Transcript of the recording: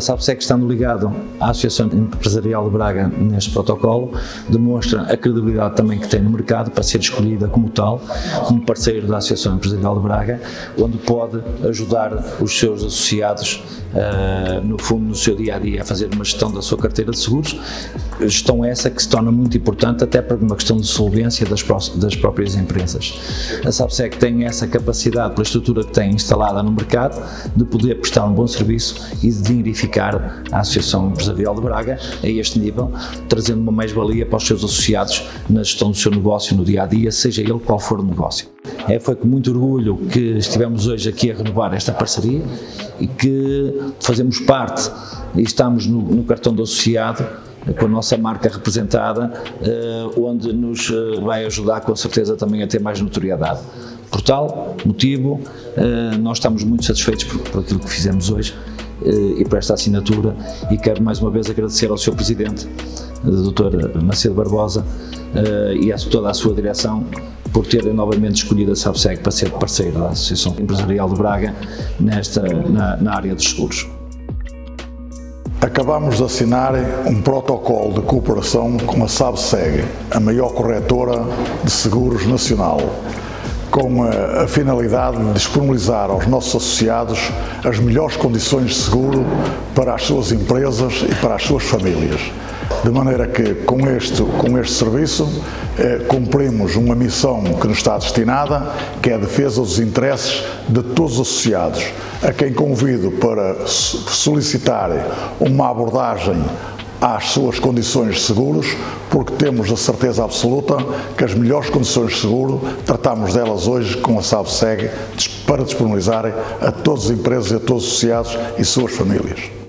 SAPSEC, estando ligado à Associação Empresarial de Braga neste protocolo, demonstra a credibilidade também que tem no mercado para ser escolhida como tal, como parceiro da Associação Empresarial de Braga, onde pode ajudar os seus associados Uh, no fundo, no seu dia a dia, a fazer uma gestão da sua carteira de seguros. Gestão essa que se torna muito importante, até para uma questão de solvência das, das próprias empresas. A SAPSEC tem essa capacidade, pela estrutura que tem instalada no mercado, de poder prestar um bom serviço e de dignificar a Associação Empresarial de Braga a este nível, trazendo uma mais-valia para os seus associados na gestão do seu negócio no dia a dia, seja ele qual for o negócio. É, foi com muito orgulho que estivemos hoje aqui a renovar esta parceria e que fazemos parte e estamos no, no cartão do associado com a nossa marca representada, uh, onde nos uh, vai ajudar com certeza também a ter mais notoriedade. Por tal motivo, uh, nós estamos muito satisfeitos por, por, aquilo que fizemos hoje e por esta assinatura e quero mais uma vez agradecer ao Sr. Presidente, Dr. Macedo Barbosa, e a toda a sua direção por terem novamente escolhido a Sabseg para ser parceiro da Associação Empresarial de Braga nesta, na, na área dos seguros. Acabamos de assinar um protocolo de cooperação com a Sabseg, a maior corretora de seguros nacional, com a, a, finalidade de disponibilizar aos nossos associados as melhores condições de seguro para as suas empresas e para as suas famílias. De maneira que, com este, com este serviço, eh, cumprimos uma missão que nos está destinada, que é a defesa dos interesses de todos os associados, a quem convido para solicitar uma abordagem às suas condições de seguros, porque temos a certeza absoluta que as melhores condições de seguro tratamos delas hoje com a SABSEG para disponibilizarem a todas as empresas e a todos os associados e suas famílias.